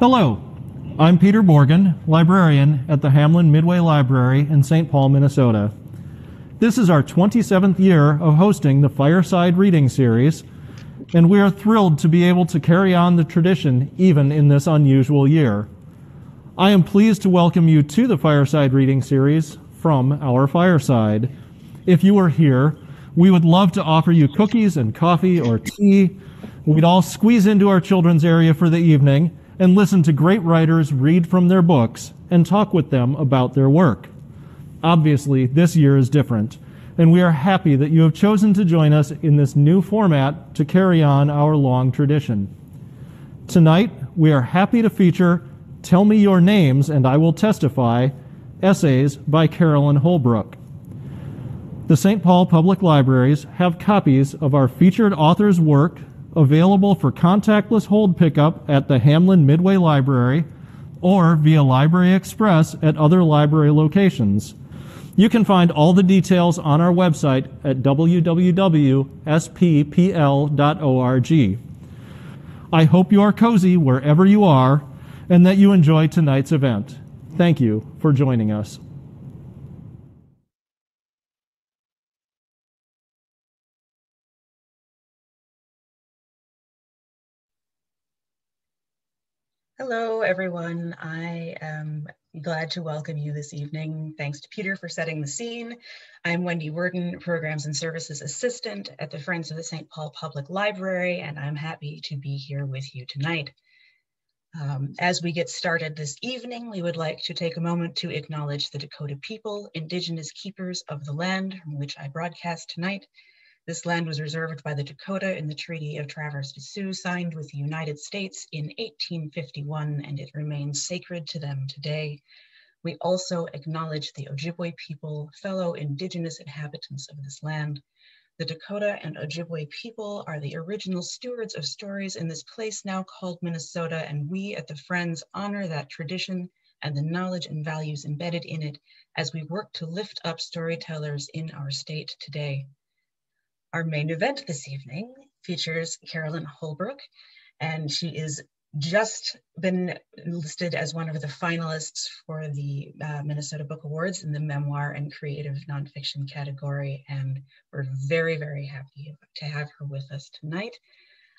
Hello, I'm Peter Morgan, librarian at the Hamline Midway Library in St. Paul, Minnesota. This is our 27th year of hosting the Fireside Reading Series, and we are thrilled to be able to carry on the tradition even in this unusual year. I am pleased to welcome you to the Fireside Reading Series from our fireside. If you are here, we would love to offer you cookies and coffee or tea. We'd all squeeze into our children's area for the evening and listen to great writers read from their books and talk with them about their work. Obviously, this year is different, and we are happy that you have chosen to join us in this new format to carry on our long tradition. Tonight, we are happy to feature Tell Me Your Names and I Will Testify essays by Carolyn Holbrook. The St. Paul Public Libraries have copies of our featured author's work available for contactless hold pickup at the Hamline Midway Library or via Library Express at other library locations. You can find all the details on our website at www.sppl.org. I hope you are cozy wherever you are and that you enjoy tonight's event. Thank you for joining us. Hello, everyone. I am glad to welcome you this evening. Thanks to Peter for setting the scene. I'm Wendy Worden, Programs and Services Assistant at the Friends of the St. Paul Public Library, and I'm happy to be here with you tonight. Um, as we get started this evening, we would like to take a moment to acknowledge the Dakota people, Indigenous keepers of the land from which I broadcast tonight, this land was reserved by the Dakota in the Treaty of Traverse des Sioux, signed with the United States in 1851, and it remains sacred to them today. We also acknowledge the Ojibwe people, fellow indigenous inhabitants of this land. The Dakota and Ojibwe people are the original stewards of stories in this place now called Minnesota, and we at the Friends honor that tradition and the knowledge and values embedded in it as we work to lift up storytellers in our state today. Our main event this evening features Carolyn Holbrook, and she is just been listed as one of the finalists for the uh, Minnesota Book Awards in the memoir and creative nonfiction category. And we're very, very happy to have her with us tonight.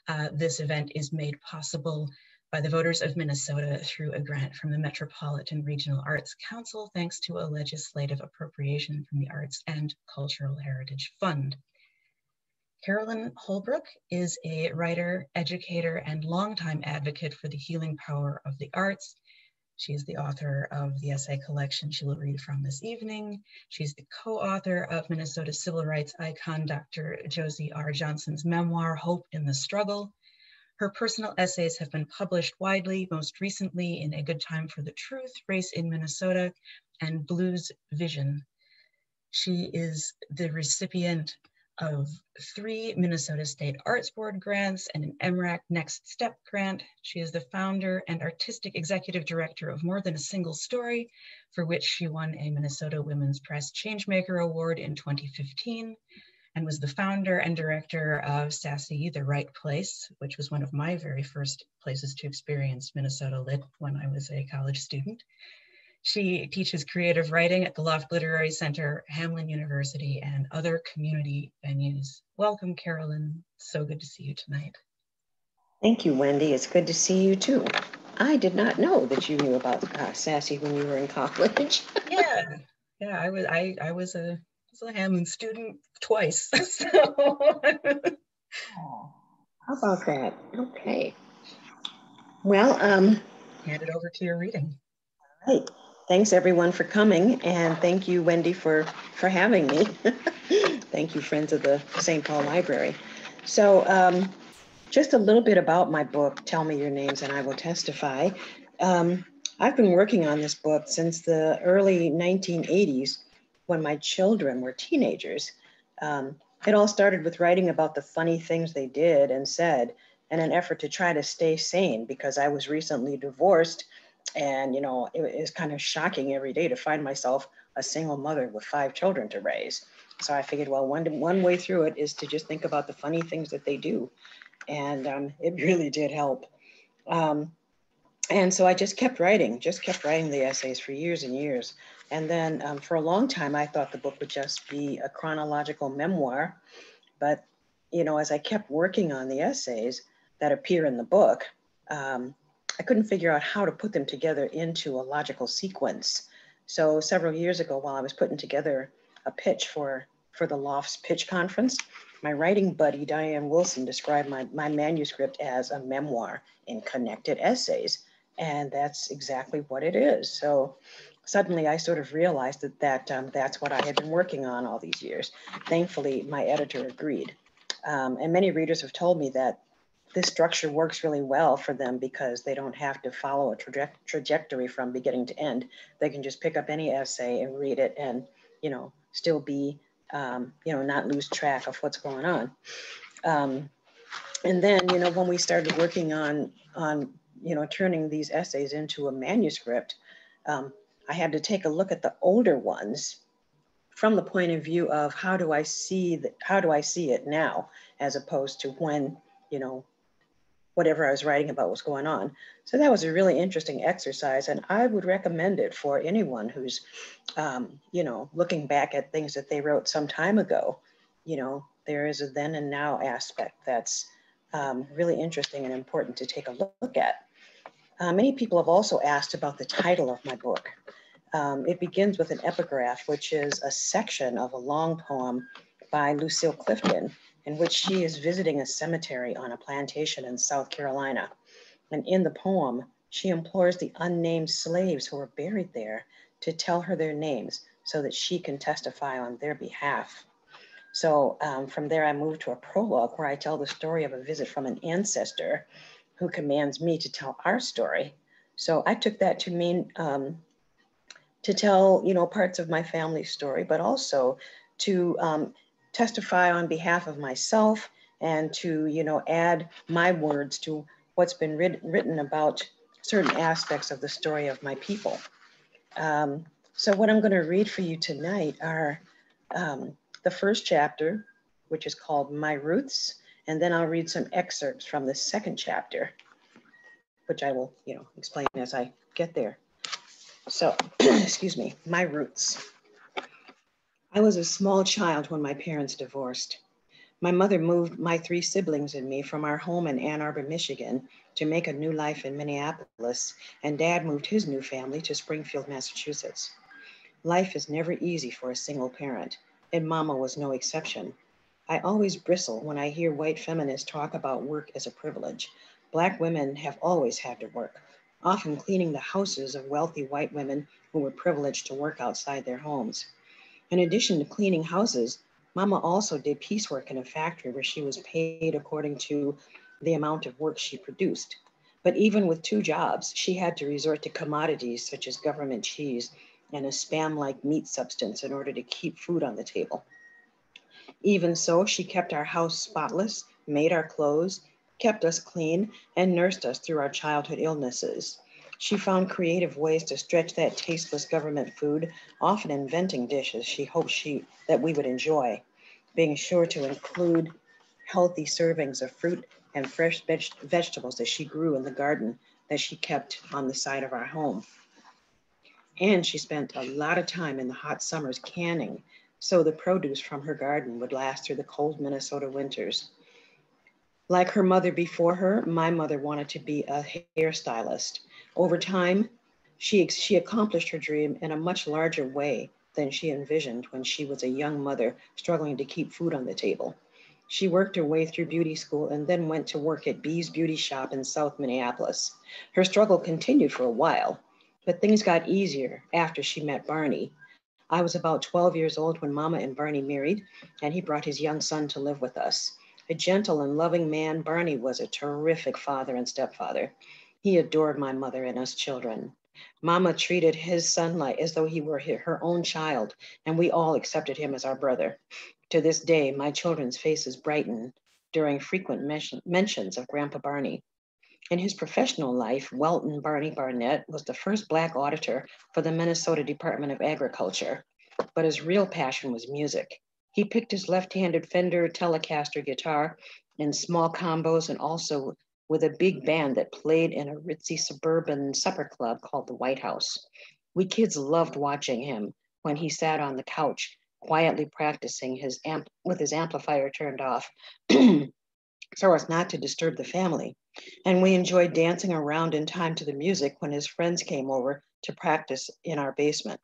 Uh, this event is made possible by the voters of Minnesota through a grant from the Metropolitan Regional Arts Council, thanks to a legislative appropriation from the Arts and Cultural Heritage Fund. Carolyn Holbrook is a writer, educator, and longtime advocate for the healing power of the arts. She is the author of the essay collection she will read from this evening. She's the co-author of Minnesota civil rights icon Dr. Josie R. Johnson's memoir, Hope in the Struggle. Her personal essays have been published widely, most recently in A Good Time for the Truth, Race in Minnesota, and Blues Vision. She is the recipient of three Minnesota State Arts Board grants and an MRAC Next Step grant. She is the founder and artistic executive director of More Than a Single Story, for which she won a Minnesota Women's Press Changemaker Award in 2015 and was the founder and director of SASE, The Write Place, which was one of my very first places to experience Minnesota Lit when I was a college student. She teaches creative writing at the Loft Literary Center, Hamline University, and other community venues. Welcome, Carolyn. So good to see you tonight. Thank you, Wendy. It's good to see you too. I did not know that you knew about uh, SASE when you were in college. yeah, yeah. I was I I was a was a Hamline student twice. So. oh, how about that? Okay. Well, um, hand it over to your reading. Right thanks everyone for coming and thank you wendy for for having me. Thank you friends of the st paul library. So um, just a little bit about my book tell me your names and i will testify. Um, i've been working on this book since the early 1980s when my children were teenagers. Um, it all started with writing about the funny things they did and said in an effort to try to stay sane because i was recently divorced and, you know, it was kind of shocking every day to find myself a single mother with five children to raise. So I figured, well, one, one way through it is to just think about the funny things that they do. And um, it really did help. Um, and so I just kept writing, just kept writing the essays for years and years. And then um, for a long time, I thought the book would just be a chronological memoir. But, you know, as I kept working on the essays that appear in the book, um, I couldn't figure out how to put them together into a logical sequence. So several years ago, while I was putting together a pitch for, for the Lofts Pitch Conference, my writing buddy, Diane Wilson, described my, my manuscript as a memoir in connected essays. And that's exactly what it is. So suddenly I sort of realized that, that um, that's what I had been working on all these years. Thankfully, my editor agreed. Um, and many readers have told me that this structure works really well for them because they don't have to follow a traje trajectory from beginning to end. They can just pick up any essay and read it and, you know, still be, um, you know, not lose track of what's going on. Um, and then, you know, when we started working on, on, you know, turning these essays into a manuscript, um, I had to take a look at the older ones from the point of view of how do I see that, how do I see it now, as opposed to when, you know, whatever I was writing about was going on. So that was a really interesting exercise, and I would recommend it for anyone who's, um, you know, looking back at things that they wrote some time ago. You know, there is a then and now aspect that's um, really interesting and important to take a look at. Uh, many people have also asked about the title of my book. Um, it begins with an epigraph, which is a section of a long poem by Lucille Clifton, in which she is visiting a cemetery on a plantation in South Carolina. And in the poem, she implores the unnamed slaves who are buried there to tell her their names so that she can testify on their behalf. So um, from there, I move to a prologue where I tell the story of a visit from an ancestor who commands me to tell our story. So I took that to mean um, to tell, you know, parts of my family story, but also to um, testify on behalf of myself and to, you know, add my words to what's been writ written about certain aspects of the story of my people. Um, so what I'm going to read for you tonight are um, the first chapter, which is called My Roots, and then I'll read some excerpts from the second chapter, which I will, you know, explain as I get there. So, excuse me, My Roots. I was a small child when my parents divorced. My mother moved my three siblings and me from our home in Ann Arbor, Michigan to make a new life in Minneapolis, and dad moved his new family to Springfield, Massachusetts. Life is never easy for a single parent, and mama was no exception. I always bristle when I hear white feminists talk about work as a privilege. Black women have always had to work, often cleaning the houses of wealthy white women who were privileged to work outside their homes. In addition to cleaning houses, Mama also did piecework in a factory where she was paid according to the amount of work she produced. But even with two jobs, she had to resort to commodities such as government cheese and a spam like meat substance in order to keep food on the table. Even so, she kept our house spotless, made our clothes, kept us clean, and nursed us through our childhood illnesses. She found creative ways to stretch that tasteless government food, often inventing dishes she hoped she that we would enjoy, being sure to include healthy servings of fruit and fresh veg vegetables that she grew in the garden that she kept on the side of our home. And she spent a lot of time in the hot summers canning so the produce from her garden would last through the cold Minnesota winters. Like her mother before her, my mother wanted to be a hairstylist over time, she, she accomplished her dream in a much larger way than she envisioned when she was a young mother struggling to keep food on the table. She worked her way through beauty school and then went to work at Bee's Beauty Shop in South Minneapolis. Her struggle continued for a while, but things got easier after she met Barney. I was about 12 years old when Mama and Barney married, and he brought his young son to live with us. A gentle and loving man, Barney was a terrific father and stepfather. He adored my mother and us children. Mama treated his son like as though he were her own child, and we all accepted him as our brother. To this day, my children's faces brighten during frequent mention, mentions of Grandpa Barney. In his professional life, Welton Barney Barnett was the first Black auditor for the Minnesota Department of Agriculture, but his real passion was music. He picked his left-handed Fender Telecaster guitar in small combos and also with a big band that played in a ritzy suburban supper club called the White House. We kids loved watching him when he sat on the couch quietly practicing his amp with his amplifier turned off so as not to disturb the family. And we enjoyed dancing around in time to the music when his friends came over to practice in our basement.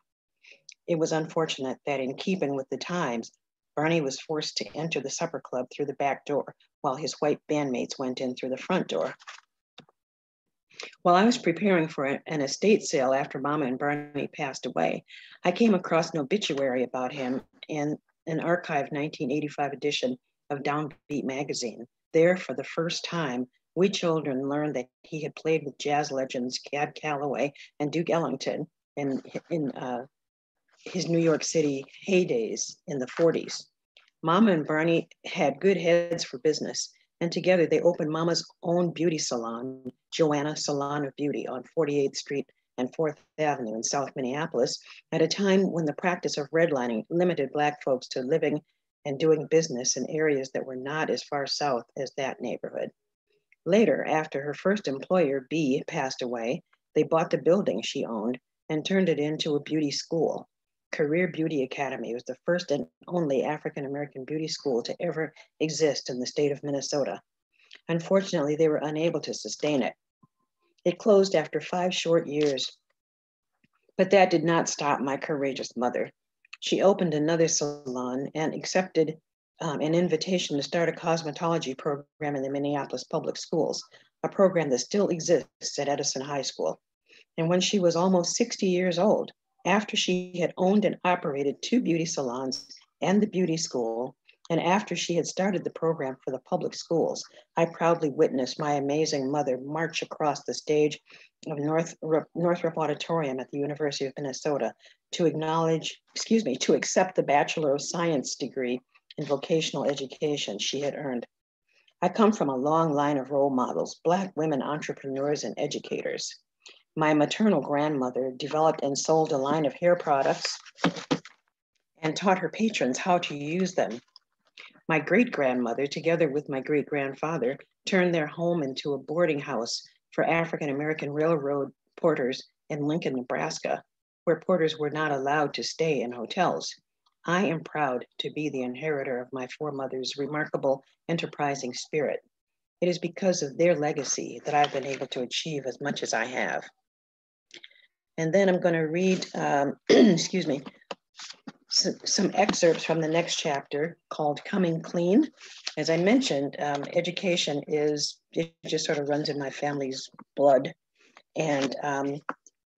It was unfortunate that in keeping with the times, Barney was forced to enter the supper club through the back door while his white bandmates went in through the front door. While I was preparing for an estate sale after Mama and Barney passed away, I came across an obituary about him in an archived 1985 edition of Downbeat magazine. There, for the first time, we children learned that he had played with jazz legends Cab Calloway and Duke Ellington in, in uh, his New York City heydays in the 40s. Mama and Barney had good heads for business, and together they opened Mama's own beauty salon, Joanna Salon of Beauty, on 48th Street and 4th Avenue in South Minneapolis, at a time when the practice of redlining limited Black folks to living and doing business in areas that were not as far south as that neighborhood. Later, after her first employer, B, passed away, they bought the building she owned and turned it into a beauty school. Career Beauty Academy was the first and only African American beauty school to ever exist in the state of Minnesota. Unfortunately, they were unable to sustain it. It closed after five short years. But that did not stop my courageous mother. She opened another salon and accepted um, an invitation to start a cosmetology program in the Minneapolis Public Schools, a program that still exists at Edison High School. And when she was almost 60 years old, after she had owned and operated two beauty salons and the beauty school, and after she had started the program for the public schools, I proudly witnessed my amazing mother march across the stage of North, Northrop Auditorium at the University of Minnesota to acknowledge, excuse me, to accept the Bachelor of Science degree in vocational education she had earned. I come from a long line of role models, Black women entrepreneurs and educators my maternal grandmother developed and sold a line of hair products and taught her patrons how to use them. My great grandmother, together with my great grandfather, turned their home into a boarding house for African American Railroad porters in Lincoln, Nebraska, where porters were not allowed to stay in hotels. I am proud to be the inheritor of my foremother's remarkable enterprising spirit. It is because of their legacy that I've been able to achieve as much as I have. And then I'm going to read, um, excuse me, some, some, excerpts from the next chapter called Coming Clean. As I mentioned, um, education is, it just sort of runs in my family's blood. And um,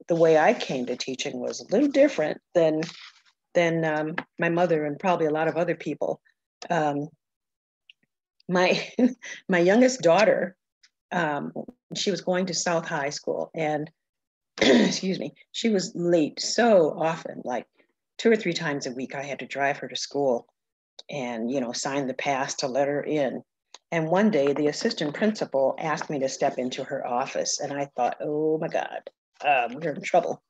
the way I came to teaching was a little different than, than um, my mother and probably a lot of other people. Um, my, my youngest daughter, um, she was going to South High School and excuse me, she was late so often, like two or three times a week. I had to drive her to school and, you know, sign the pass to let her in. And one day the assistant principal asked me to step into her office. And I thought, oh my God, um, we're in trouble.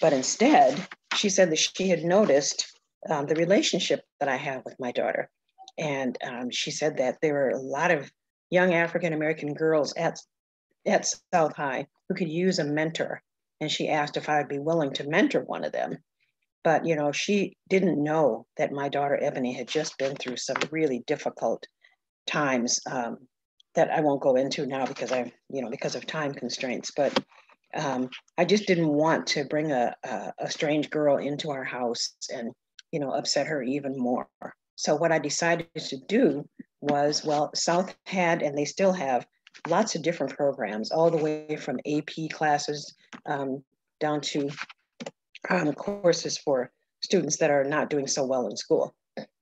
But instead, she said that she had noticed um, the relationship that I have with my daughter. And um, she said that there were a lot of young African American girls at, at South High who could use a mentor and she asked if I'd be willing to mentor one of them. But you know, she didn't know that my daughter Ebony had just been through some really difficult times um, that I won't go into now because I, you know, because of time constraints. But um, I just didn't want to bring a, a, a strange girl into our house and you know upset her even more. So what I decided to do was, well, South had and they still have lots of different programs, all the way from AP classes um, down to um, courses for students that are not doing so well in school.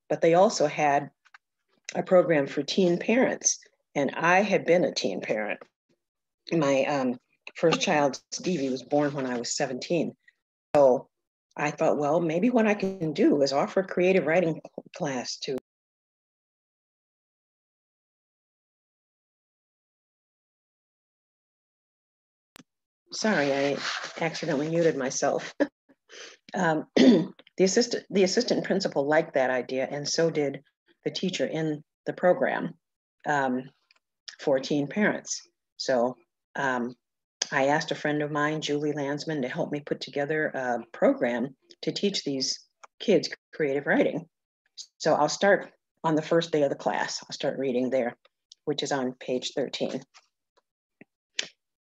But they also had a program for teen parents. And I had been a teen parent. My um, first child, Stevie, was born when I was 17. So I thought, well, maybe what I can do is offer a creative writing class to Sorry, I accidentally muted myself. um, the assistant the assistant principal liked that idea, and so did the teacher in the program um, for teen parents. So um, I asked a friend of mine, Julie Landsman, to help me put together a program to teach these kids creative writing. So I'll start on the first day of the class. I'll start reading there, which is on page 13.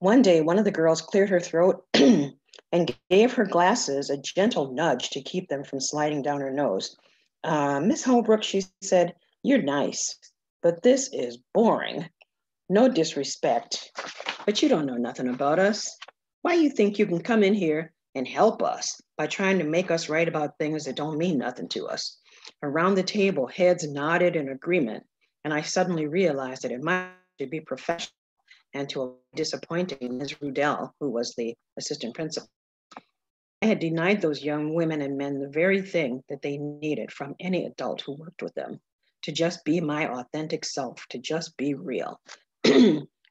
One day, one of the girls cleared her throat and gave her glasses a gentle nudge to keep them from sliding down her nose. Uh, Miss Holbrook, she said, you're nice, but this is boring. No disrespect, but you don't know nothing about us. Why you think you can come in here and help us by trying to make us write about things that don't mean nothing to us? Around the table, heads nodded in agreement, and I suddenly realized that it might be professional and to a disappointing Ms. Rudell, who was the assistant principal. I had denied those young women and men the very thing that they needed from any adult who worked with them to just be my authentic self, to just be real.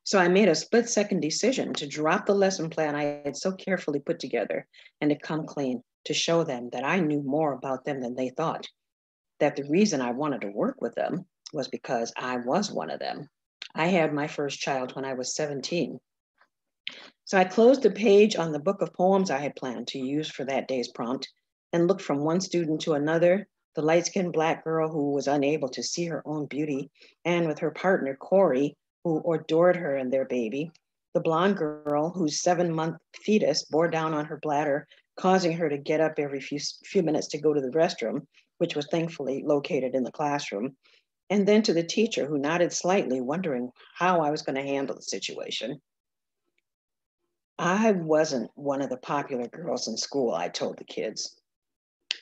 so I made a split second decision to drop the lesson plan I had so carefully put together and to come clean to show them that I knew more about them than they thought. That the reason I wanted to work with them was because I was one of them. I had my first child when I was 17. So I closed the page on the book of poems I had planned to use for that day's prompt and looked from one student to another the light skinned Black girl who was unable to see her own beauty, and with her partner, Corey, who adored her and their baby, the blonde girl whose seven month fetus bore down on her bladder, causing her to get up every few, few minutes to go to the restroom, which was thankfully located in the classroom, and then to the teacher who nodded slightly, wondering how I was going to handle the situation. I wasn't one of the popular girls in school, I told the kids.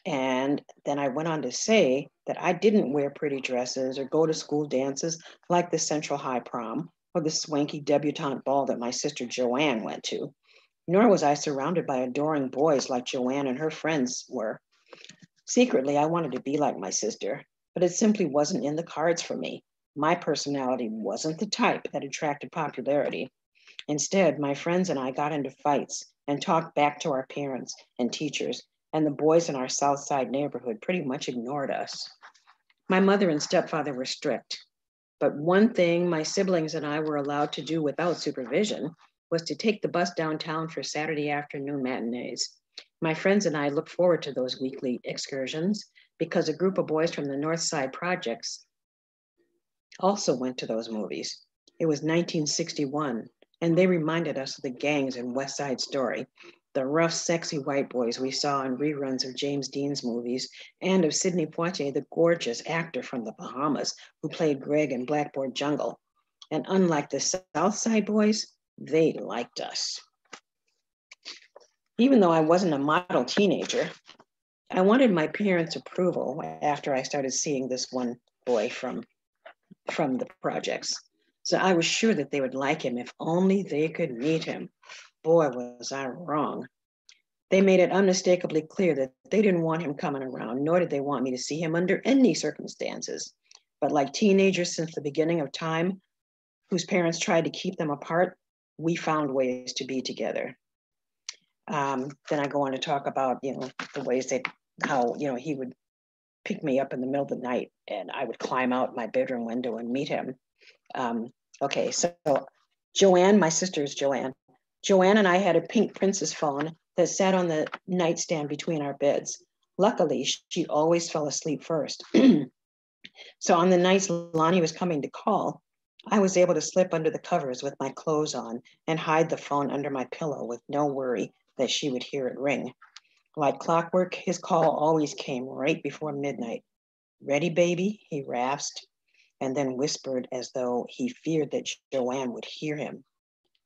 And then I went on to say that I didn't wear pretty dresses or go to school dances like the Central High Prom or the swanky debutante ball that my sister Joanne went to. Nor was I surrounded by adoring boys like Joanne and her friends were. Secretly, I wanted to be like my sister, but it simply wasn't in the cards for me. My personality wasn't the type that attracted popularity. Instead, my friends and I got into fights and talked back to our parents and teachers and the boys in our South Side neighborhood pretty much ignored us. My mother and stepfather were strict, but one thing my siblings and I were allowed to do without supervision was to take the bus downtown for Saturday afternoon matinees. My friends and I looked forward to those weekly excursions because a group of boys from the North Side projects also went to those movies. It was 1961, and they reminded us of the gangs in West Side Story the rough, sexy white boys we saw in reruns of James Dean's movies, and of Sidney Poitier, the gorgeous actor from the Bahamas who played Greg in Blackboard Jungle. And unlike the South Side boys, they liked us. Even though I wasn't a model teenager, I wanted my parents' approval after I started seeing this one boy from, from the projects. So I was sure that they would like him if only they could meet him. Boy, was I wrong. They made it unmistakably clear that they didn't want him coming around, nor did they want me to see him under any circumstances. But like teenagers since the beginning of time, whose parents tried to keep them apart, we found ways to be together. Um, then I go on to talk about, you know, the ways that how, you know, he would pick me up in the middle of the night and I would climb out my bedroom window and meet him. Um, okay, so Joanne, my sister is Joanne. Joanne and I had a pink princess phone that sat on the nightstand between our beds. Luckily, she always fell asleep first. so on the nights Lonnie was coming to call, I was able to slip under the covers with my clothes on and hide the phone under my pillow with no worry that she would hear it ring. Like clockwork, his call always came right before midnight. Ready, baby? He rasped, and then whispered as though he feared that Joanne would hear him.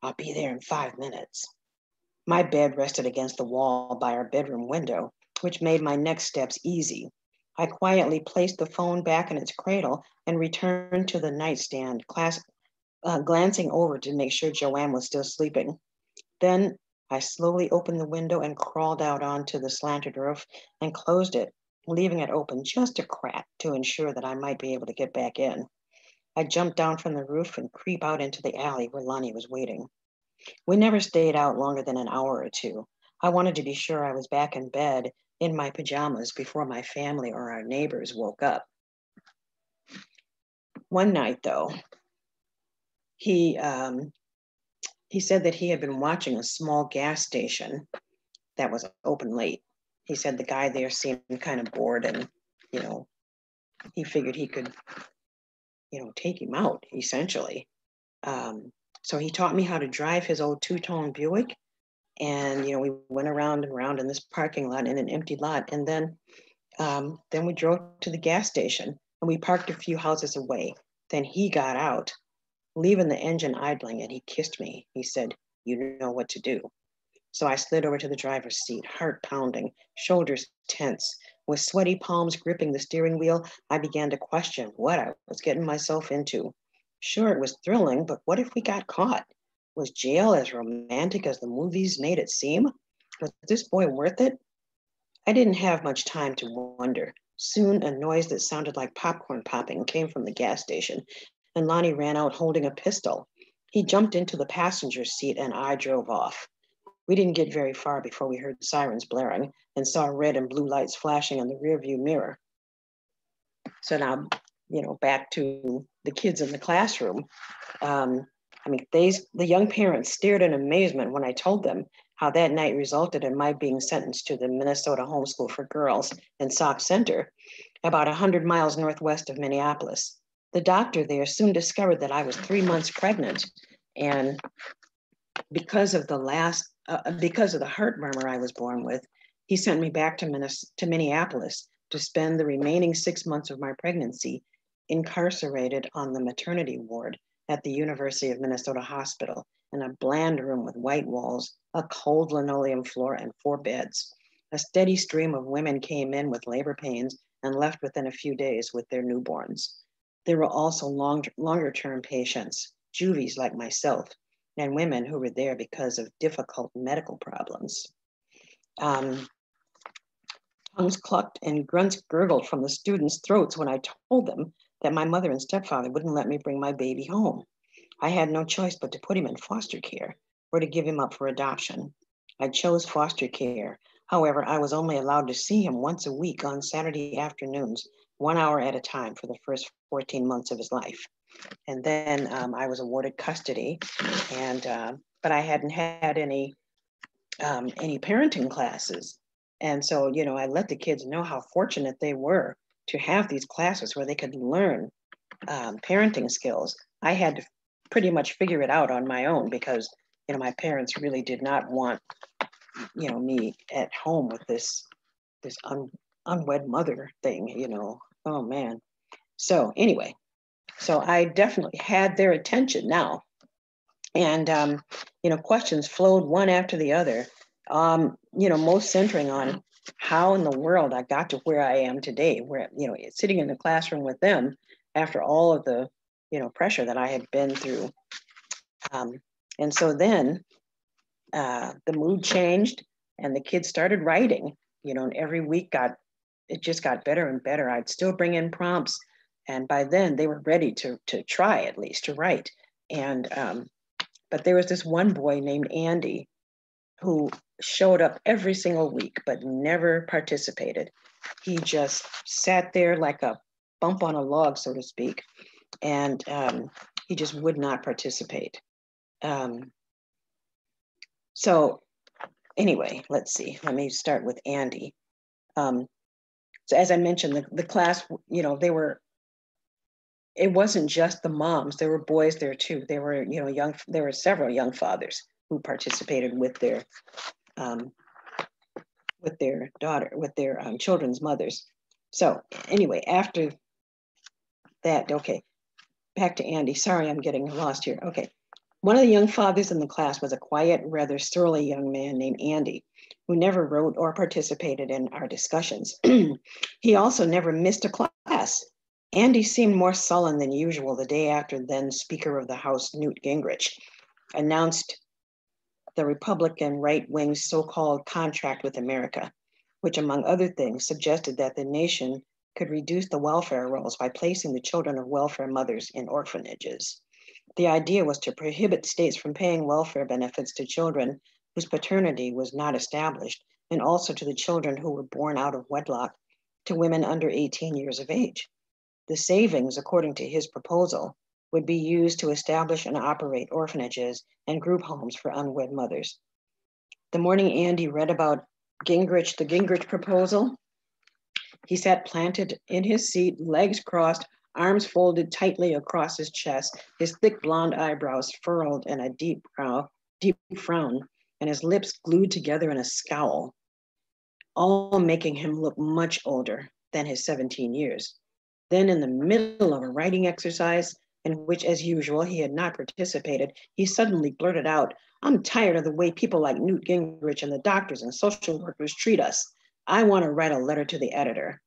I'll be there in five minutes. My bed rested against the wall by our bedroom window, which made my next steps easy. I quietly placed the phone back in its cradle and returned to the nightstand, class, uh, glancing over to make sure Joanne was still sleeping. Then I slowly opened the window and crawled out onto the slanted roof and closed it, leaving it open just a crack to ensure that I might be able to get back in. I jumped down from the roof and creep out into the alley where Lonnie was waiting. We never stayed out longer than an hour or two. I wanted to be sure I was back in bed in my pajamas before my family or our neighbors woke up. One night, though, he um, he said that he had been watching a small gas station that was open late. He said the guy there seemed kind of bored and, you know, he figured he could, you know, take him out essentially. Um, so he taught me how to drive his old two tone Buick. And, you know, we went around and around in this parking lot in an empty lot. And then, um, then we drove to the gas station and we parked a few houses away. Then he got out leaving the engine idling and he kissed me. He said, You know what to do. So I slid over to the driver's seat, heart pounding, shoulders tense. With sweaty palms gripping the steering wheel, I began to question what I was getting myself into. Sure, it was thrilling, but what if we got caught? Was jail as romantic as the movies made it seem? Was this boy worth it? I didn't have much time to wonder. Soon, a noise that sounded like popcorn popping came from the gas station, and Lonnie ran out holding a pistol. He jumped into the passenger seat and I drove off. We didn't get very far before we heard sirens blaring and saw red and blue lights flashing in the rearview mirror. So now, you know, back to the kids in the classroom. Um, I mean, they, the young parents stared in amazement when I told them how that night resulted in my being sentenced to the Minnesota Homeschool for Girls in Sauk Centre, about 100 miles northwest of Minneapolis the doctor there soon discovered that I was three months pregnant. And because of the last, uh, uh, because of the heart murmur I was born with, he sent me back to, Minnesota, to Minneapolis to spend the remaining six months of my pregnancy incarcerated on the maternity ward at the University of Minnesota Hospital in a bland room with white walls, a cold linoleum floor, and four beds. A steady stream of women came in with labor pains and left within a few days with their newborns. There were also long, longer term patients, juvies like myself, and women who were there because of difficult medical problems. Um, tongues clucked and grunts gurgled from the students' throats when I told them that my mother and stepfather wouldn't let me bring my baby home. I had no choice but to put him in foster care or to give him up for adoption. I chose foster care. However, I was only allowed to see him once a week on Saturday afternoons one hour at a time for the first 14 months of his life. And then um, I was awarded custody, and uh, but I hadn't had any um, any parenting classes. And so, you know, I let the kids know how fortunate they were to have these classes where they could learn um, parenting skills. I had to pretty much figure it out on my own because, you know, my parents really did not want, you know, me at home with this this un, unwed mother thing, you know. Oh man. So anyway, so I definitely had their attention now. And um, you know, questions flowed one after the other. Um, you know, most centering on how in the world I got to where I am today, where you know, sitting in the classroom with them after all of the you know pressure that I had been through. Um, and so then uh, the mood changed, and the kids started writing. You know, and every week got it just got better and better. I'd still bring in prompts, and by then they were ready to to try at least to write. And um, but there was this one boy named Andy who showed up every single week but never participated. He just sat there like a bump on a log, so to speak, and um, he just would not participate. Um, so anyway, let's see. Let me start with Andy. Um, so as I mentioned, the, the class, you know, they were, it wasn't just the moms, there were boys there too. There were, you know, young, there were several young fathers who participated with their, um, with their daughter, with their um, children's mothers. So anyway, after that, okay, back to Andy. Sorry, I'm getting lost here. Okay. One of the young fathers in the class was a quiet, rather surly young man named Andy who never wrote or participated in our discussions. he also never missed a class. Andy seemed more sullen than usual the day after then Speaker of the House, Newt Gingrich, announced the Republican right wing's so called contract with America, which, among other things, suggested that the nation could reduce the welfare rolls by placing the children of welfare mothers in orphanages. The idea was to prohibit states from paying welfare benefits to children whose paternity was not established, and also to the children who were born out of wedlock to women under 18 years of age. The savings, according to his proposal, would be used to establish and operate orphanages and group homes for unwed mothers. The morning Andy read about Gingrich, the Gingrich proposal, he sat planted in his seat, legs crossed, arms folded tightly across his chest, his thick blonde eyebrows furrowed in a deep brow, deep frown, and his lips glued together in a scowl, all making him look much older than his 17 years. Then, in the middle of a writing exercise, in which, as usual, he had not participated, he suddenly blurted out, I'm tired of the way people like Newt Gingrich and the doctors and social workers treat us. I want to write a letter to the editor.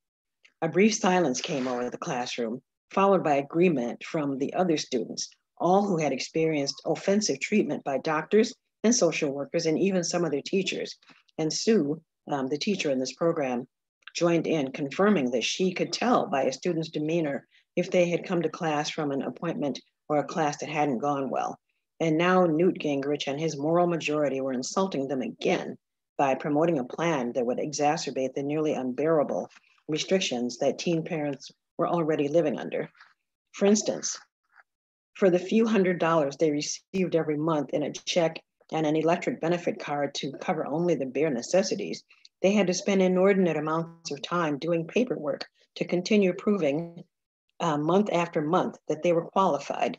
A brief silence came over the classroom, followed by agreement from the other students, all who had experienced offensive treatment by doctors and social workers and even some of their teachers. And Sue, um, the teacher in this program, joined in, confirming that she could tell by a student's demeanor if they had come to class from an appointment or a class that hadn't gone well. And now Newt Gingrich and his moral majority were insulting them again by promoting a plan that would exacerbate the nearly unbearable restrictions that teen parents were already living under. For instance, for the few hundred dollars they received every month in a check and an electric benefit card to cover only the bare necessities, they had to spend inordinate amounts of time doing paperwork to continue proving uh, month after month that they were qualified.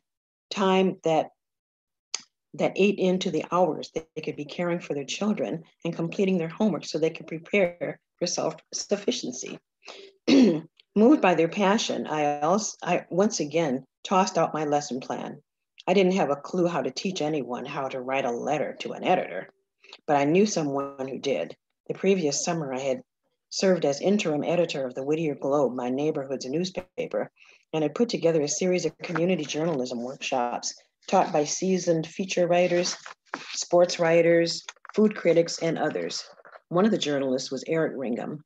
Time that that ate into the hours that they could be caring for their children and completing their homework so they could prepare for self-sufficiency. Moved by their passion, I also I once again tossed out my lesson plan. I didn't have a clue how to teach anyone how to write a letter to an editor, but I knew someone who did. The previous summer, I had served as interim editor of the Whittier Globe, my neighborhood's newspaper, and had put together a series of community journalism workshops taught by seasoned feature writers, sports writers, food critics, and others. One of the journalists was Eric Ringham,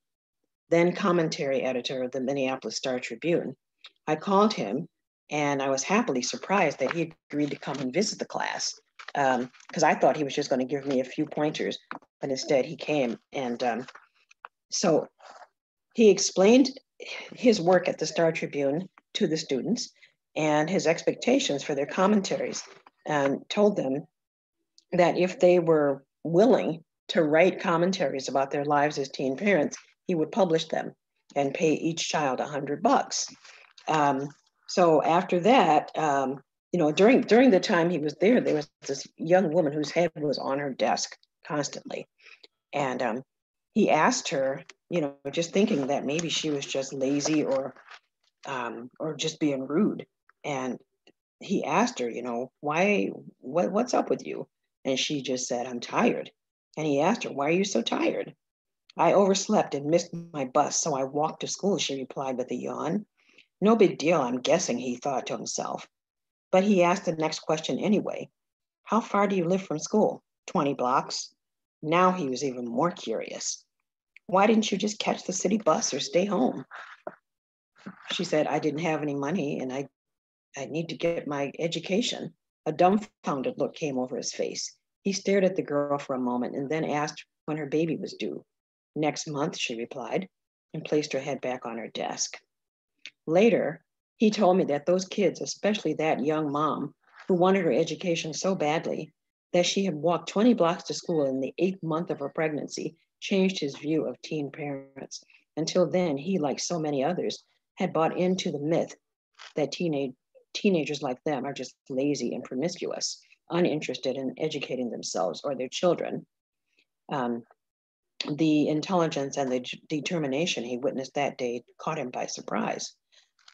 then commentary editor of the Minneapolis Star Tribune. I called him and I was happily surprised that he agreed to come and visit the class because um, I thought he was just going to give me a few pointers, but instead he came. And um, so he explained his work at the Star Tribune to the students and his expectations for their commentaries and told them that if they were willing to write commentaries about their lives as teen parents, he would publish them and pay each child a hundred bucks. Um, so after that, um, you know, during during the time he was there, there was this young woman whose head was on her desk constantly, and um, he asked her, you know, just thinking that maybe she was just lazy or um, or just being rude, and he asked her, you know, why, what, what's up with you? And she just said, I'm tired. And he asked her, why are you so tired? I overslept and missed my bus, so I walked to school, she replied with a yawn. No big deal, I'm guessing, he thought to himself. But he asked the next question anyway How far do you live from school? 20 blocks. Now he was even more curious. Why didn't you just catch the city bus or stay home? She said, I didn't have any money and I, I need to get my education. A dumbfounded look came over his face. He stared at the girl for a moment and then asked when her baby was due. Next month, she replied, and placed her head back on her desk. Later, he told me that those kids, especially that young mom who wanted her education so badly that she had walked 20 blocks to school in the eighth month of her pregnancy, changed his view of teen parents. Until then, he, like so many others, had bought into the myth that teenage, teenagers like them are just lazy and promiscuous, uninterested in educating themselves or their children. Um, the intelligence and the determination he witnessed that day caught him by surprise.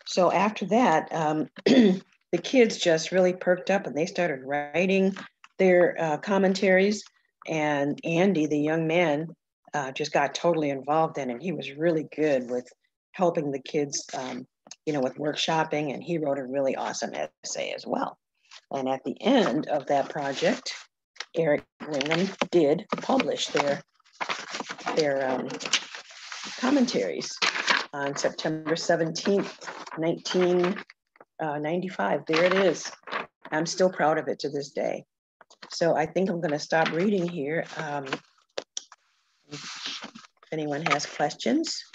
So after that, um, the kids just really perked up and they started writing their uh, commentaries. And Andy, the young man, uh, just got totally involved in it. He was really good with helping the kids, um, you know, with workshopping, and he wrote a really awesome essay as well. And at the end of that project, Eric Ringham did publish their their um, commentaries on September 17th, 1995. Uh, there it is. I'm still proud of it to this day. So I think I'm going to stop reading here. Um, if anyone has questions.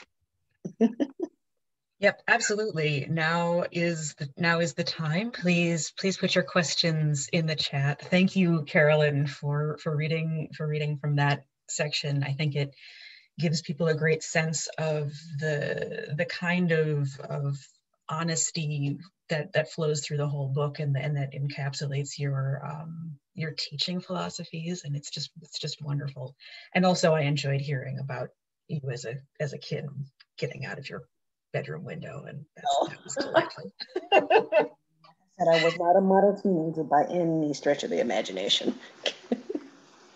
Yep, absolutely. Now is the now is the time. Please, please put your questions in the chat. Thank you, Carolyn, for for reading for reading from that section. I think it gives people a great sense of the the kind of of honesty that that flows through the whole book and, and that encapsulates your um, your teaching philosophies. And it's just it's just wonderful. And also i enjoyed hearing about you as a as a kid getting out of your bedroom window and oh. that was delightful. Said i was not a model teenager by any stretch of the imagination.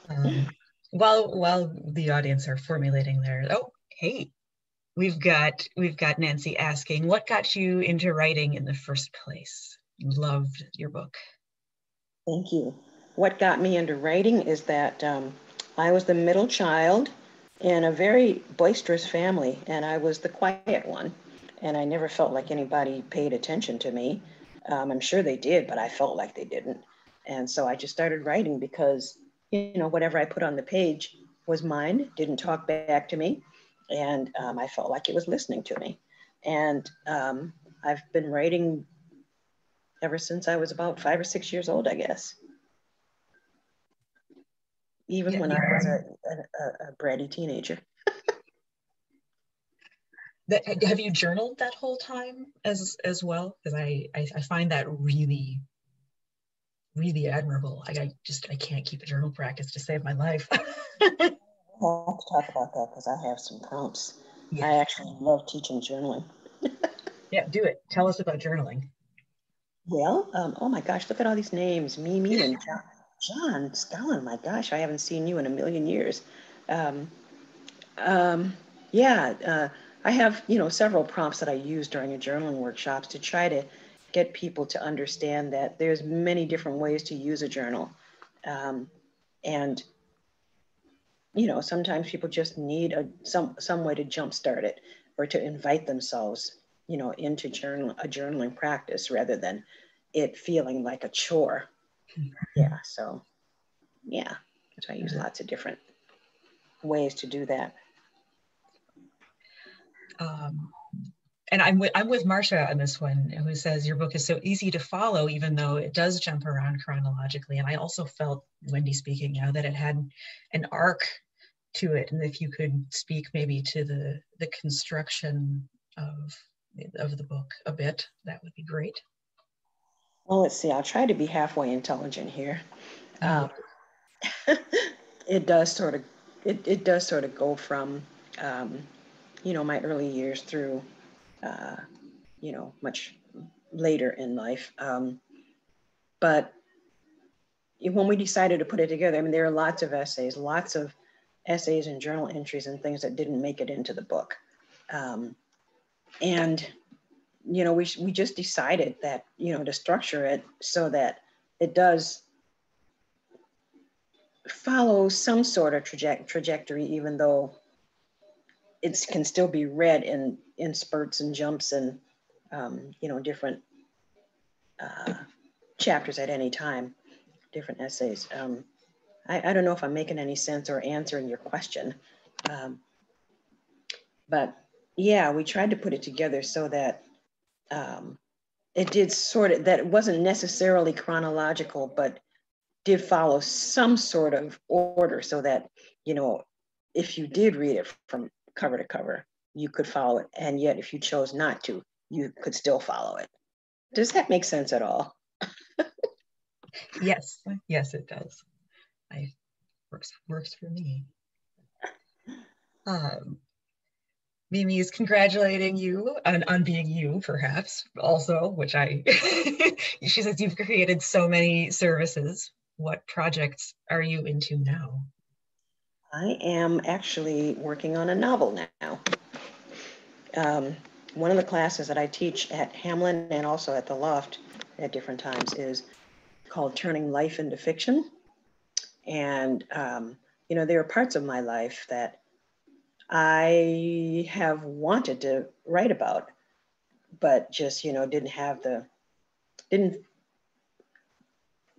Um, while while the audience are formulating their oh hey We've got we've got Nancy asking, what got you into writing in the first place? Loved your book. Thank you. What got me into writing is that um, I was the middle child in a very boisterous family, and I was the quiet one. And I never felt like anybody paid attention to me. Um, I'm sure they did, but I felt like they didn't. And so I just started writing because, you know, whatever I put on the page was mine, didn't talk back to me and um, I felt like it was listening to me. And um, I've been writing ever since I was about five or six years old, I guess. Even yeah, when. I was a, a, a bratty teenager. that, have you journaled that whole time as as well? Because I, I, I find that really really admirable. I, I just I can't keep a journal practice to save my life. I have to talk about that because I have some prompts. Yeah. I actually love teaching journaling. yeah, do it. Tell us about journaling. Well, um, oh my gosh, look at all these names. Mimi and John, John Scullin. My gosh, I haven't seen you in a million years. Um, um, yeah, uh, I have, you know, several prompts that I use during a journaling workshops to try to get people to understand that there's many different ways to use a journal. Um, and you know, sometimes people just need a, some, some way to jumpstart it or to invite themselves, you know, into journal, a journaling practice rather than it feeling like a chore. Yeah. So, yeah, so I use lots of different ways to do that. Um, and I'm with, I'm with Marcia on this one, who says your book is so easy to follow, even though it does jump around chronologically. And I also felt, Wendy speaking now, that it had an arc to it and if you could speak maybe to the the construction of of the book a bit that would be great well let's see i'll try to be halfway intelligent here um, it does sort of it, it does sort of go from um, you know my early years through uh, you know much later in life um, but when we decided to put it together i mean there are lots of essays lots of essays and journal entries and things that didn't make it into the book. Um, and, you know, we, we just decided that, you know, to structure it so that it does follow some sort of traje- trajectory, even though it can still be read in, in spurts and jumps and, um, you know, different uh, chapters at any time, different essays. Um, I, I don't know if I'm making any sense or answering your question. Um, but yeah, we tried to put it together so that um, it did sort of, that it wasn't necessarily chronological, but did follow some sort of order so that, you know, if you did read it from cover to cover, you could follow it. And yet, if you chose not to, you could still follow it. Does that make sense at all? yes, yes, it does. I works works for me. Um, Mimi is congratulating you on, on being you, perhaps also, which I, she says you've created so many services. What projects are you into now? I am actually working on a novel now. Um, one of the classes that I teach at Hamline and also at the Loft at different times is called Turning Life into Fiction. And, um, you know, there are parts of my life that I have wanted to write about, but just, you know, didn't have the, didn't,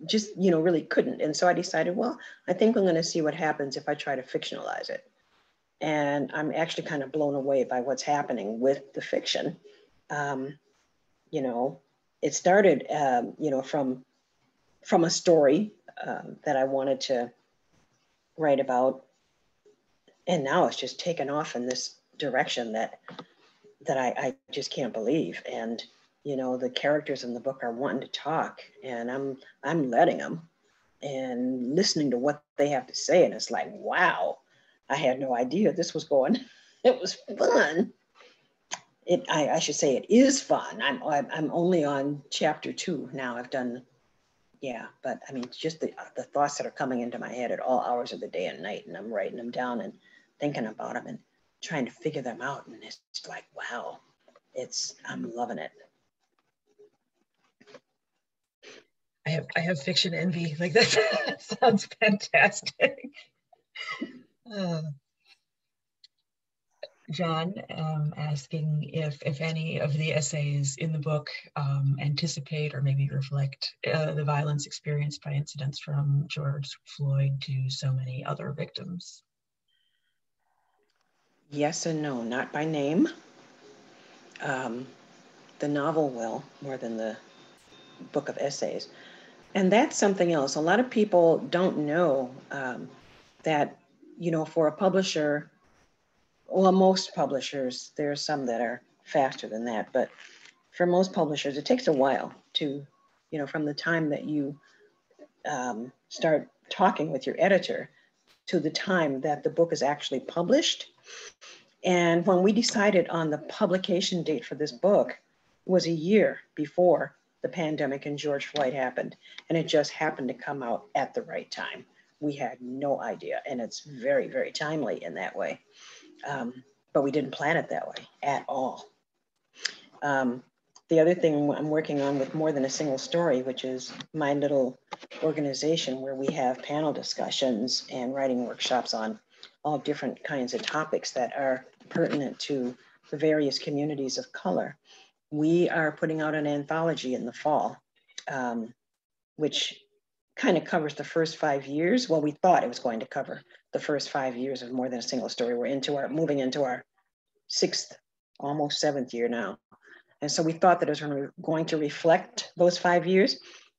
just, you know, really couldn't. And so I decided, well, I think I'm going to see what happens if I try to fictionalize it. And I'm actually kind of blown away by what's happening with the fiction. um, you know, it started, um, you know, from from a story um, that I wanted to write about, and now it's just taken off in this direction that that I, I just can't believe. And you know, the characters in the book are wanting to talk, and I'm I'm letting them and listening to what they have to say, and it's like, wow, I had no idea this was going. It was fun it, I, I, should say it is fun. I'm, I'm only on chapter two now. I've done, yeah, but I mean, just the, the thoughts that are coming into my head at all hours of the day and night, and I'm writing them down and thinking about them and trying to figure them out. And it's like, wow, it's, I'm loving it. I have, I have fiction envy. Like that sounds fantastic. Uh. John um, asking if, if any of the essays in the book um, anticipate or maybe reflect uh, the violence experienced by incidents from George Floyd to so many other victims. Yes and no, not by name. Um, the novel will more than the book of essays. And that's something else. A lot of people don't know um, that, you know, for a publisher, well, most publishers, there are some that are faster than that, but for most publishers, it takes a while to, you know, from the time that you um, start talking with your editor to the time that the book is actually published. And when we decided on the publication date for this book was a year before the pandemic and George Floyd happened. And it just happened to come out at the right time. We had no idea. And it's very, very timely in that way. Um, but we didn't plan it that way at all. Um, the other thing I'm working on with more than a single story, which is my little organization where we have panel discussions and writing workshops on all different kinds of topics that are pertinent to the various communities of color. We are putting out an anthology in the fall, um, which kind of covers the first five years. Well, we thought it was going to cover the first five years of more than a single story. We're into our moving into our sixth, almost seventh year now. And so we thought that it was going to reflect those five years.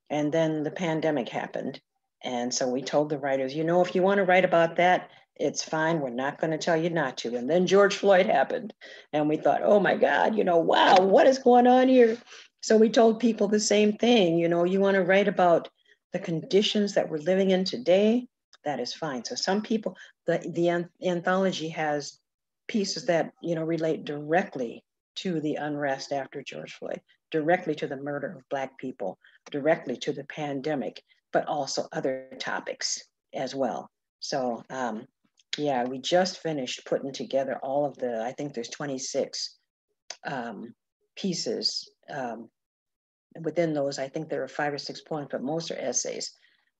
And then the pandemic happened. And so we told the writers, you know, if you want to write about that, it's fine. We're not going to tell you not to. And then George Floyd happened. And we thought, oh my God, you know, wow, what is going on here? So we told people the same thing. You know, you want to write about the conditions that we're living in today, that is fine. So some people, the, the anthology has pieces that, you know, relate directly to the unrest after George Floyd, directly to the murder of Black people, directly to the pandemic, but also other topics as well. So um, yeah, we just finished putting together all of the, I think there's 26 um, pieces um, within those, I think there are five or six poems, but most are essays,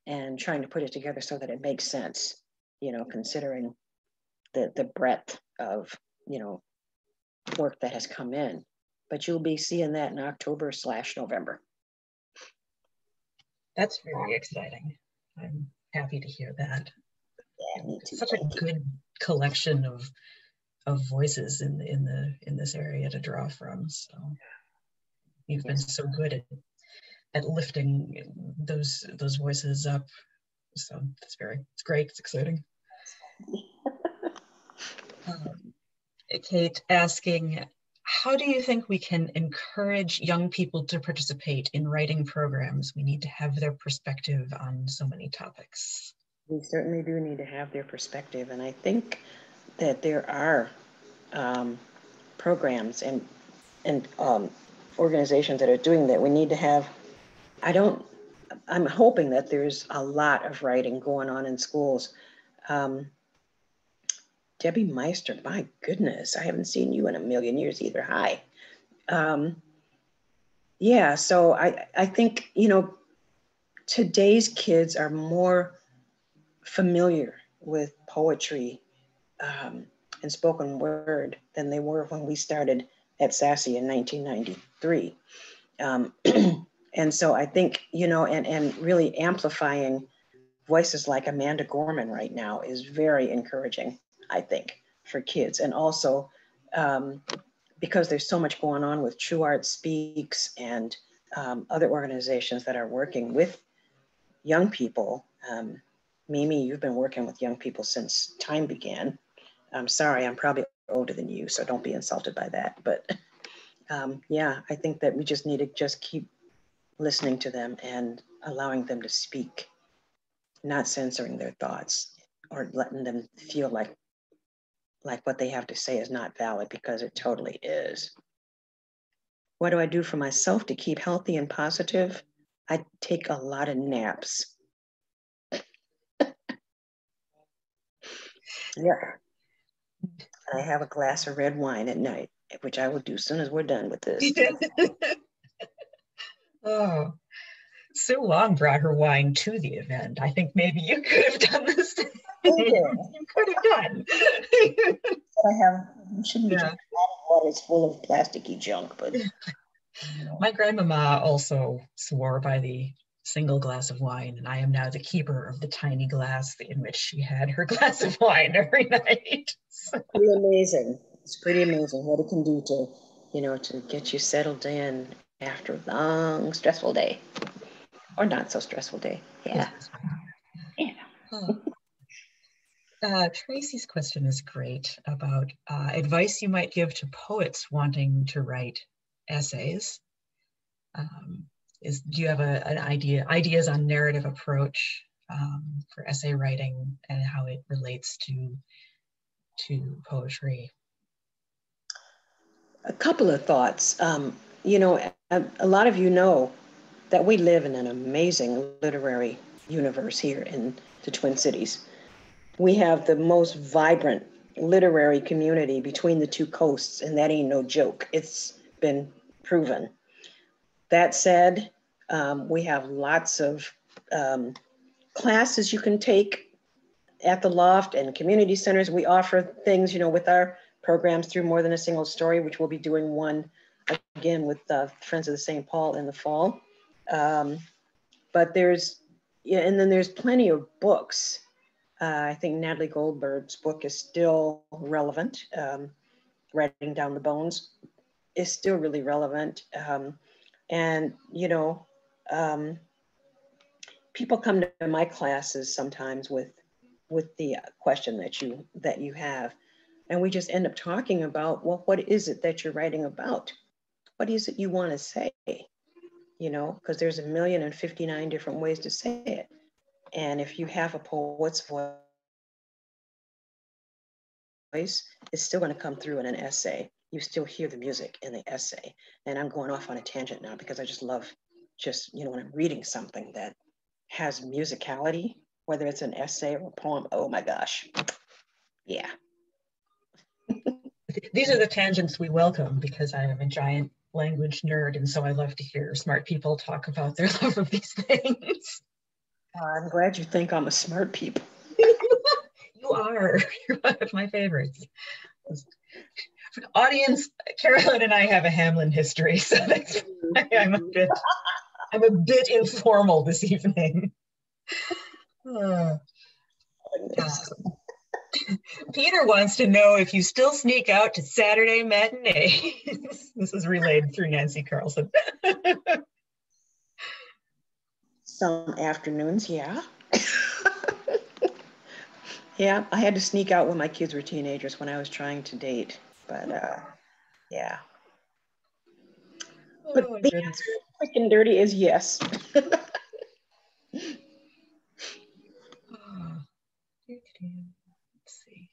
and trying to put it together so that it makes sense, you know, considering the, the breadth of, you know, work that has come in. But you'll be seeing that in October slash November. That's very exciting. I'm happy to hear that. Yeah, me too. Such a good collection of of voices in the in the in this area to draw from. So You've been so good at, at lifting those those voices up. So it's very it's great. It's exciting. um, Kate asking, how do you think we can encourage young people to participate in writing programs? We need to have their perspective on so many topics. We certainly do need to have their perspective, and I think that there are um, programs and and um, organizations that are doing that. We need to have, I don't, I'm hoping that there's a lot of writing going on in schools. Um, Debbie Meister, my goodness, I haven't seen you in a million years either. Hi. Um, yeah, so I, I think, you know, today's kids are more familiar with poetry um, and spoken word than they were when we started at SASE in 1993. Um, and so I think, you know, and, and really amplifying voices like Amanda Gorman right now is very encouraging, I think, for kids. And also um, because there's so much going on with TruArtSpeaks and um, other organizations that are working with young people. Mimi, you've been working with young people since time began. I'm sorry, I'm probably older than you, so don't be insulted by that. But um, yeah, I think that we just need to just keep listening to them and allowing them to speak, not censoring their thoughts or letting them feel like like what they have to say is not valid because it totally is. What do I do for myself to keep healthy and positive? I take a lot of naps. Yeah. I have a glass of red wine at night, which I will do as soon as we're done with this. oh, Sue Long brought her wine to the event. I think maybe you could have done this. you could have done. I have shouldn't yeah. water. It's full of plasticky junk, but. My grandmama also swore by the single glass of wine, and I am now the keeper of the tiny glass in which she had her glass of wine every night. pretty amazing. It's pretty amazing what it can do to, you know, to get you settled in after a long, stressful day, or not so stressful day. Yeah. Yeah. Uh, Tracy's question is great about uh, advice you might give to poets wanting to write essays. Um, is do you have a, an idea ideas on narrative approach um, for essay writing and how it relates to to poetry? A couple of thoughts. Um, you know, a, a lot of you know that we live in an amazing literary universe here in the Twin Cities. We have the most vibrant literary community between the two coasts, and that ain't no joke. It's been proven. That said, um, we have lots of um, classes you can take at the loft and community centers. We offer things, you know, with our programs through more than a single story, which we'll be doing one again with uh, Friends of the St. Paul in the fall. Um, but there's, yeah, and then there's plenty of books. Uh, I think Natalie Goldberg's book is still relevant. Um, Writing Down the Bones is still really relevant. Um, and, you know, um, people come to my classes sometimes with with the question that you that you have. And we just end up talking about well what is it that you're writing about? What is it you want to say? You know because there's a million and 59 different ways to say it. And if you have a poet's voice it's still going to come through in an essay you still hear the music in the essay and i'm going off on a tangent now because i just love just, you know, when I'm reading something that has musicality, whether it's an essay or a poem, oh my gosh. Yeah. These are the tangents we welcome because I am a giant language nerd. And so I love to hear smart people talk about their love of these things. Uh, I'm glad you think I'm a smart people. you are. You're one of my favorites. Audience, Carolyn and I have a Hamline history, so that's why I'm a bit I'm a bit informal this evening. Peter wants to know if you still sneak out to Saturday matinees. this is relayed through Nancy Carlson. Some afternoons, yeah. yeah, I had to sneak out when my kids were teenagers when I was trying to date, but uh, yeah. But oh, the answer quick and dirty is yes. Let's see.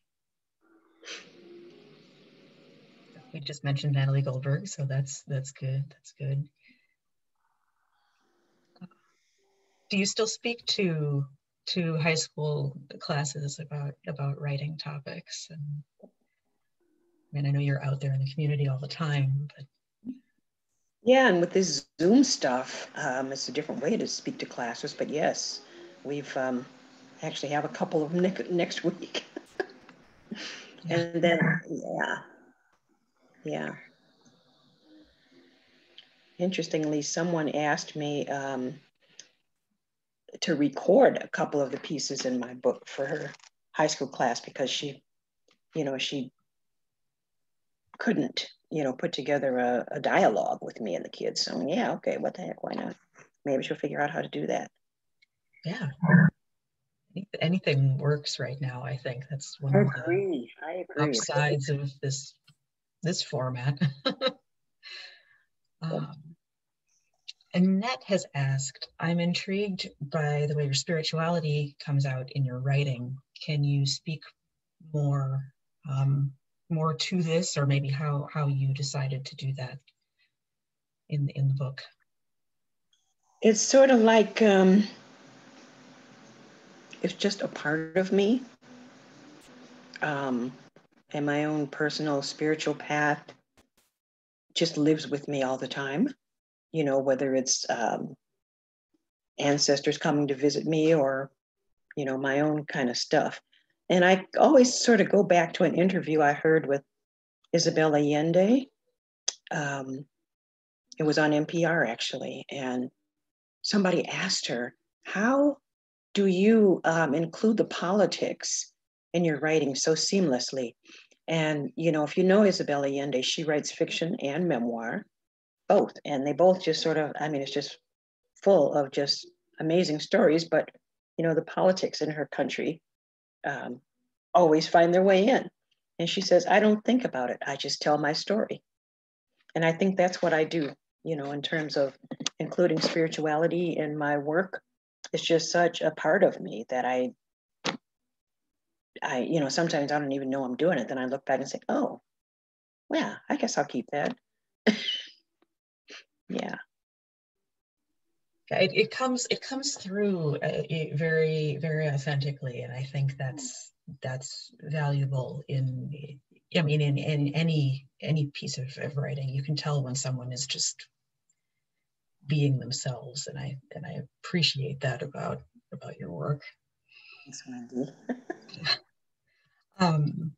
We just mentioned Natalie Goldberg, so that's that's good. That's good. Do you still speak to to high school classes about about writing topics? And I mean, I know you're out there in the community all the time, but yeah, and with this Zoom stuff, um, it's a different way to speak to classes. But yes, we've um, actually have a couple of ne- next week. and then, yeah, yeah. Interestingly, someone asked me um, to record a couple of the pieces in my book for her high school class because she, you know, she couldn't, you know, put together a, a dialogue with me and the kids. So yeah, okay, what the heck, why not? Maybe she'll figure out how to do that. Yeah. Anything works right now, I think. That's one I of agree. I the agree. upsides of this this format. um, Annette has asked, I'm intrigued by the way your spirituality comes out in your writing. Can you speak more um, more to this or maybe how how you decided to do that in in the book? It's sort of like um, it's just a part of me um, and my own personal spiritual path just lives with me all the time you know whether it's um, ancestors coming to visit me or you know my own kind of stuff and i always sort of go back to an interview i heard with isabel allende um, it was on npr actually and somebody asked her how do you um, include the politics in your writing so seamlessly? And, you know, if you know Isabel Allende, she writes fiction and memoir, both. And they both just sort of, I mean, it's just full of just amazing stories, but, you know, the politics in her country um, always find their way in. And she says, I don't think about it, I just tell my story. And I think that's what I do, you know, in terms of including spirituality in my work it's just such a part of me that I, I, you know, sometimes I don't even know I'm doing it. Then I look back and say, oh, yeah, I guess I'll keep that. yeah. It, it comes it comes through uh, very very authentically, and I think that's that's valuable in I mean in, in any any piece of, of writing. You can tell when someone is just being themselves and i and i appreciate that about about your work. Thanks wendy um,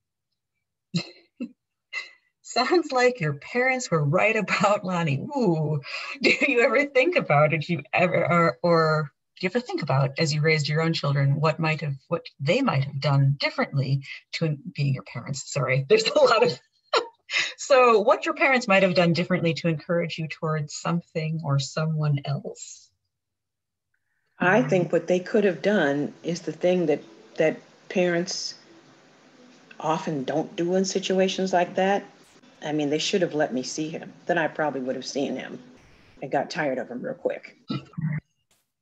sounds like your parents were right about lonnie. Ooh do you ever think about it you ever or, or do you ever think about as you raised your own children what might have what they might have done differently to being your parents? Sorry there's a lot of so what your parents might have done differently to encourage you towards something or someone else? I mm-hmm. think what they could have done is the thing that that parents often don't do in situations like that i mean they should have let me see him then i probably would have seen him and got tired of him real quick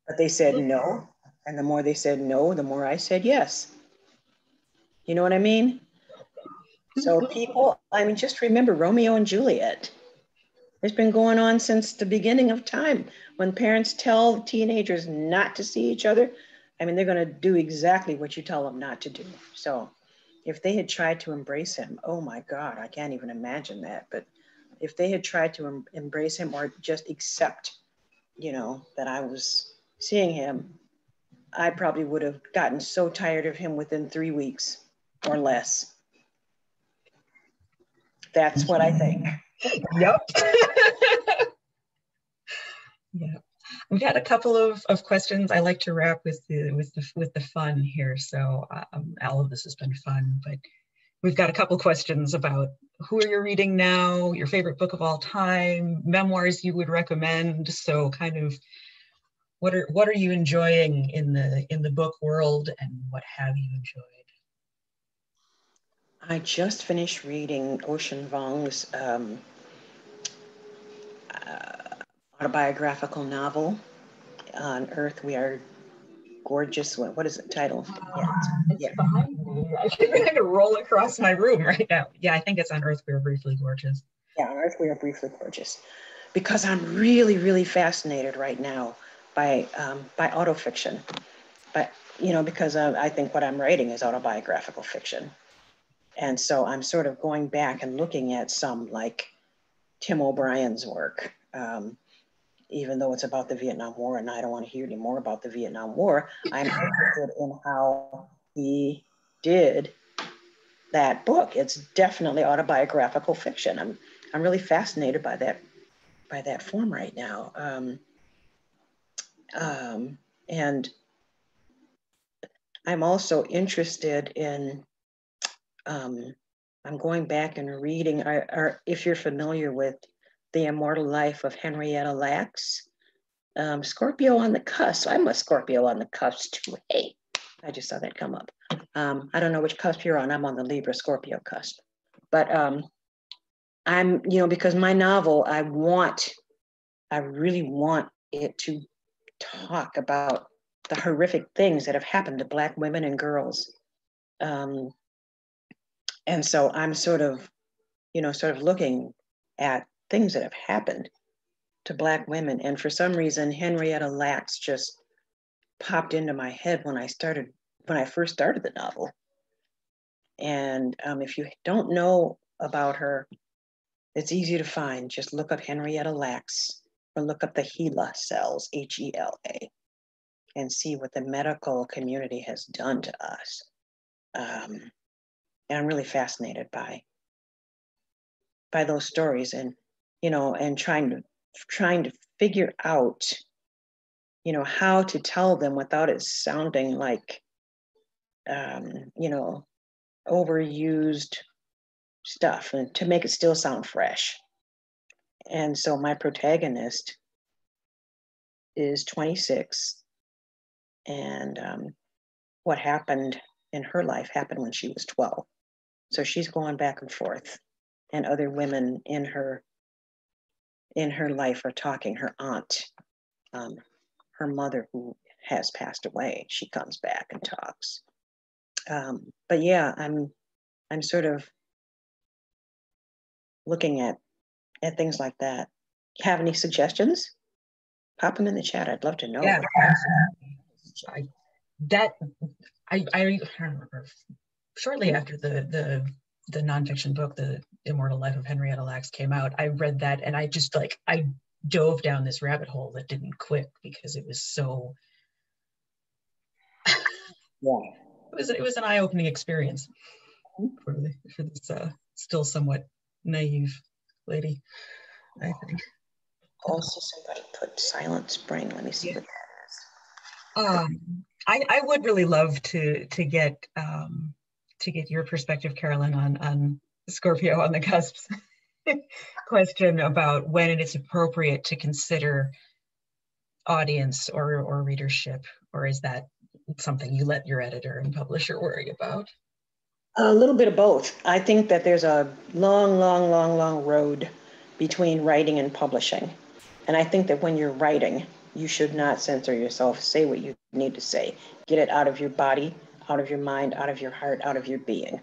but they said no and the more they said no the more i said yes you know what i mean so mm-hmm. people, I mean, just remember Romeo and Juliet. It's been going on since the beginning of time. When parents tell teenagers not to see each other, I mean, they're going to do exactly what you tell them not to do. So if they had tried to embrace him, oh my God, I can't even imagine that. But if they had tried to em- embrace him or just accept, you know, that I was seeing him, I probably would have gotten so tired of him within three weeks or less. That's what I think. Yep. yeah. We've had a couple of, of questions. I like to wrap with the with the with the fun here. So um, all of this has been fun, but we've got a couple questions about who are you reading now, your favorite book of all time, memoirs you would recommend. So kind of what are what are you enjoying in the in the book world and what have you enjoyed? I just finished reading Ocean Vuong's um, uh, autobiographical novel, On Earth We Are Gorgeous. What, what is the title? Uh, yeah. I should trying to roll across my room right now. Yeah, I think it's On Earth We Are Briefly Gorgeous. Yeah, On Earth We Are Briefly Gorgeous. Because I'm really, really fascinated right now by um, by autofiction. But, you know, because uh, I think what I'm writing is autobiographical fiction. And so I'm sort of going back and looking at some like Tim O'Brien's work, um, even though it's about the Vietnam War and I don't want to hear any more about the Vietnam War. I'm interested in how he did that book. It's definitely autobiographical fiction. I'm I'm really fascinated by that by that form right now. Um, um, and I'm also interested in um, I'm going back and reading, or, or if you're familiar with The Immortal Life of Henrietta Lacks, um, Scorpio on the cusp. I'm a Scorpio on the cusp too. Hey, I just saw that come up. Um, I don't know which cusp you're on. I'm on the Libra Scorpio cusp. But um, I'm, you know, because my novel, I want, I really want it to talk about the horrific things that have happened to Black women and girls. Um, and so I'm sort of, you know, sort of looking at things that have happened to Black women. And for some reason, Henrietta Lacks just popped into my head when I started, when I first started the novel. And um, if you don't know about her, it's easy to find. Just look up Henrietta Lacks or look up the HeLa cells, H E L A, and see what the medical community has done to us. Um, and I'm really fascinated by by those stories and you know and trying to trying to figure out you know how to tell them without it sounding like um, you know overused stuff and to make it still sound fresh. And so my protagonist is 26 and um, what happened in her life happened when she was 12 so she's going back and forth and other women in her in her life are talking. Her aunt, um, her mother who has passed away, she comes back and talks. Um, but yeah, I'm I'm sort of looking at at things like that. Have any suggestions? Pop them in the chat. I'd love to know. Yeah, I, that I I remember shortly after the the the nonfiction book, The Immortal Life of Henrietta Lacks, came out, I read that and I just like, I dove down this rabbit hole that didn't quit because it was so. yeah. It was, it was an eye opening experience for, the, for this uh, still somewhat naive lady, I think. Also, somebody put silent spring. Let me see yeah. what that is. Um, I, I would really love to to get um, to get your perspective, Carolyn, on, on Scorpio on the cusps question about when it is appropriate to consider audience or, or readership, or is that something you let your editor and publisher worry about? A little bit of both. I think that there's a long, long, long, long road between writing and publishing. And I think that when you're writing, you should not censor yourself. Say what you need to say. Get it out of your body out of your mind, out of your heart, out of your being.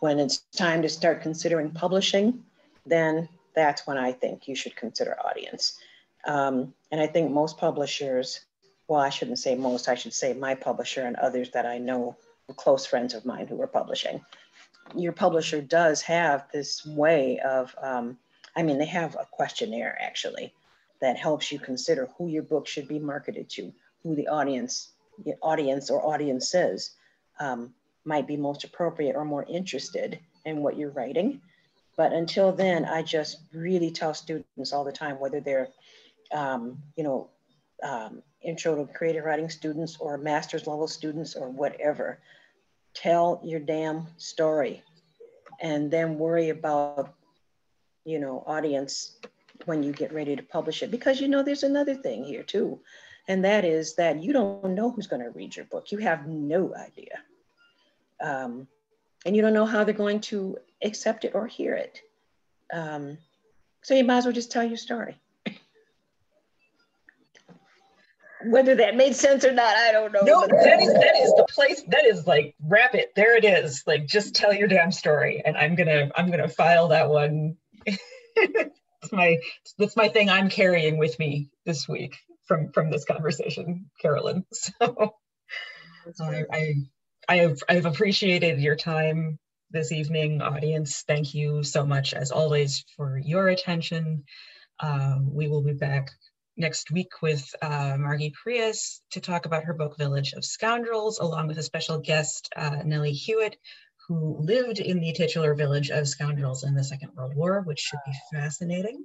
When it's time to start considering publishing, then that's when I think you should consider audience. Um, and I think most publishers, well, I shouldn't say most, I should say my publisher and others that I know, close friends of mine who are publishing. Your publisher does have this way of, um, I mean, they have a questionnaire actually that helps you consider who your book should be marketed to, who the audience, the audience or audiences um, might be most appropriate or more interested in what you're writing. But until then, I just really tell students all the time, whether they're, um, you know, um, intro to creative writing students or master's level students or whatever, tell your damn story and then worry about, you know, audience when you get ready to publish it. Because, you know, there's another thing here too. And that is that you don't know who's going to read your book. You have no idea um, and you don't know how they're going to accept it or hear it. Um, so you might as well just tell your story. Whether that made sense or not, I don't know. No, that is that is the place. That is like wrap it. There it is. Like just tell your damn story, and I'm gonna I'm gonna file that one. it's my that's my thing. I'm carrying with me this week from from this conversation, Carolyn. So I, I I have I've appreciated your time this evening, audience. Thank you so much, as always, for your attention. Um, we will be back next week with uh, Margi Preus to talk about her book Village of Scoundrels, along with a special guest, uh, Nelly Hewett, who lived in the titular village of Scoundrels in the Second World War, which should be fascinating.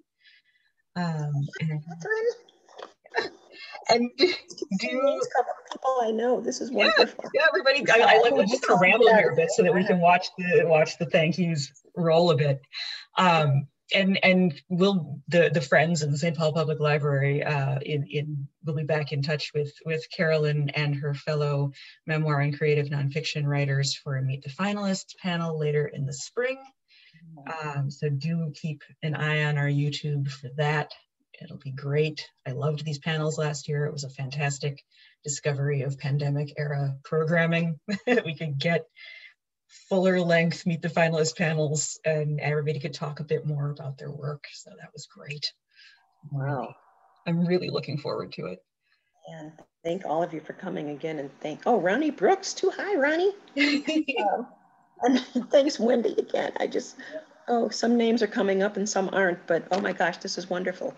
Um, and, And do people I know. This is wonderful. Yeah, yeah everybody. I, I like. I'm just gonna ramble here a bit so that we can watch the watch the thank yous roll a bit. Um, and and we'll the the friends of the St. Paul Public Library uh, in in will be back in touch with with Carolyn and her fellow memoir and creative nonfiction writers for a Meet the Finalists panel later in the spring. Um, so do keep an eye on our YouTube for that. It'll be great. I loved these panels last year. It was a fantastic discovery of pandemic era programming we could get fuller length meet the finalist panels and everybody could talk a bit more about their work. So that was great. Wow. I'm really looking forward to it. And thank all of you for coming again and thank, oh, Ronnie Brooks too. Hi, Ronnie. um, and thanks, Wendy, again. I just, oh, some names are coming up and some aren't, but oh my gosh, this is wonderful.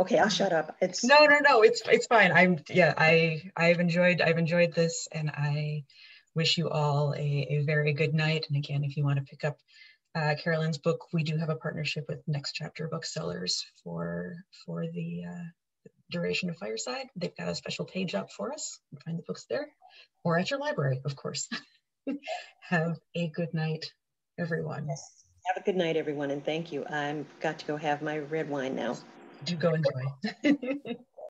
Okay, I'll shut up. It's no, no, no. It's it's fine. I'm yeah. I I've enjoyed I've enjoyed this, and I wish you all a, a very good night. And again, if you want to pick up uh, Carolyn's book, we do have a partnership with Next Chapter Booksellers for, for the uh, duration of Fireside. They've got a special page up for us. You find the books there or at your library, of course. have a good night, everyone. Yes. Have a good night, everyone, and thank you. I'm got to go have my red wine now. Do go enjoy.